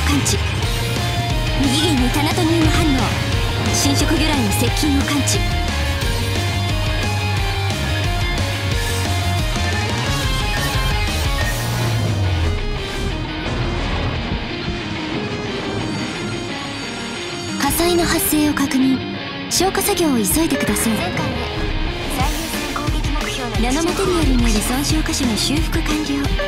感知。右弦にタナトニウム反応。侵食魚雷の接近を感知。火災の発生を確認。消火作業を急いでください。ナノマテリアルによる損傷箇所の修復完了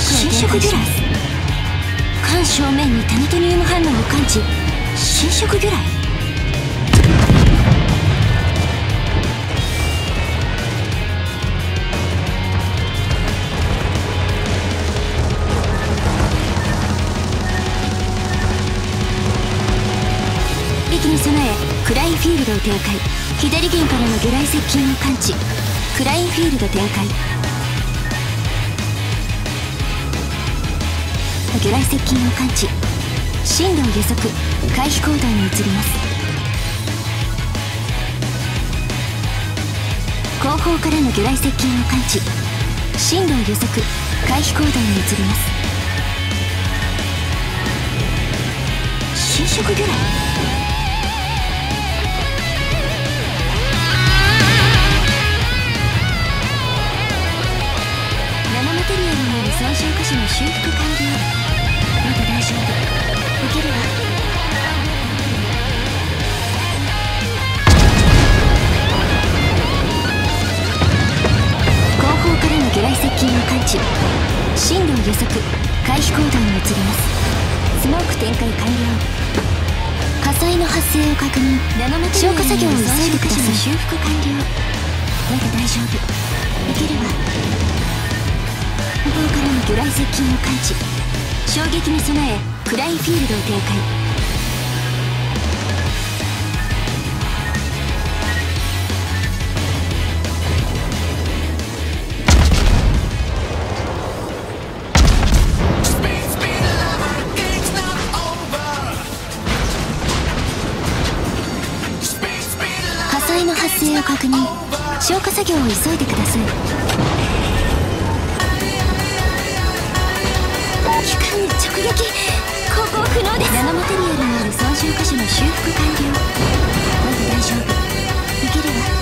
スモークは侵食魚雷缶正面にタナトニウム反応を感知侵食魚雷撃に備えクライフィールドを展開左舷からの魚雷接近を感知クラインフィールド展開魚雷接近を感知。進路を予測。回避行動に移ります。後方からの魚雷接近を感知。進路を予測。回避行動に移ります。侵食魚雷？進路を予測。回避行動に移ります。スモーク展開完了。火災の発生を確認。消火作業を急いでください。修復完了まだ大丈夫。いけるわ後方からの魚雷接近を感知。衝撃に備えクライフィールドを展開。災の発生を確認。消火作業を急いでください。機関直撃。航行不能です。ナノマテリアルによる損傷箇所の修復完了まだ大丈夫。いけるわ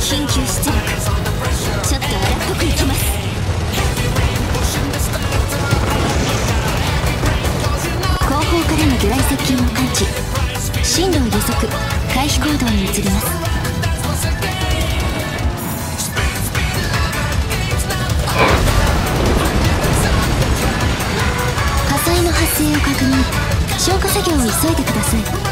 緊急出力ちょっと荒っぽくいきます。後方からの魚雷接近を感知進路を予測。回避行動に移ります火災の発生を確認。消火作業を急いでください。